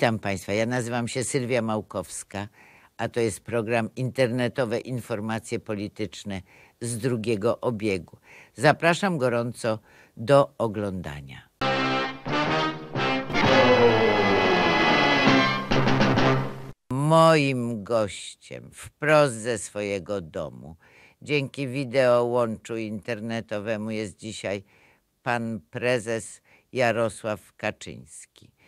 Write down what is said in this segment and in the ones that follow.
Witam Państwa, ja nazywam się Sylwia Małkowska, a to jest program Internetowe Informacje Polityczne z drugiego obiegu. Zapraszam gorąco do oglądania. Moim gościem wprost ze swojego domu, dzięki wideo łączu internetowemu jest dzisiaj pan prezes Jarosław Kaczyński.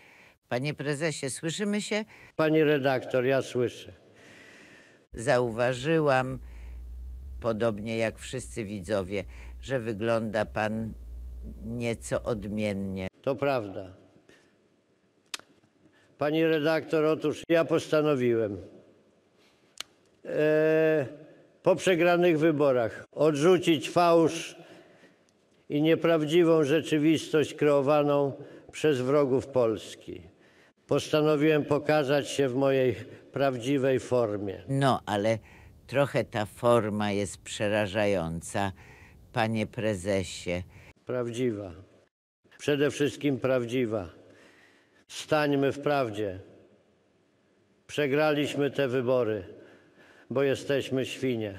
Panie prezesie, słyszymy się? Pani redaktor, ja słyszę. Zauważyłam, podobnie jak wszyscy widzowie, że wygląda pan nieco odmiennie. To prawda. Pani redaktor, otóż ja postanowiłem e, po przegranych wyborach odrzucić fałsz i nieprawdziwą rzeczywistość kreowaną przez wrogów Polski. Postanowiłem pokazać się w mojej prawdziwej formie. No, ale trochę ta forma jest przerażająca, panie prezesie. Prawdziwa. Przede wszystkim prawdziwa. Stańmy w prawdzie. Przegraliśmy te wybory, bo jesteśmy świnie.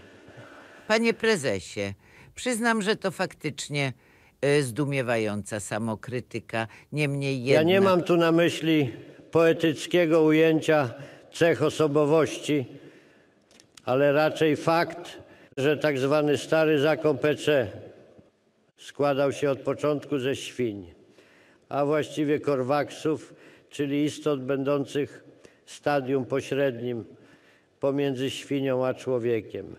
Panie prezesie, przyznam, że to faktycznie y, zdumiewająca samokrytyka, niemniej jednak... Ja nie mam tu na myśli poetyckiego ujęcia cech osobowości, ale raczej fakt, że tak zwany stary zakon PC składał się od początku ze świń, a właściwie korwaksów, czyli istot będących stadium pośrednim pomiędzy świnią a człowiekiem.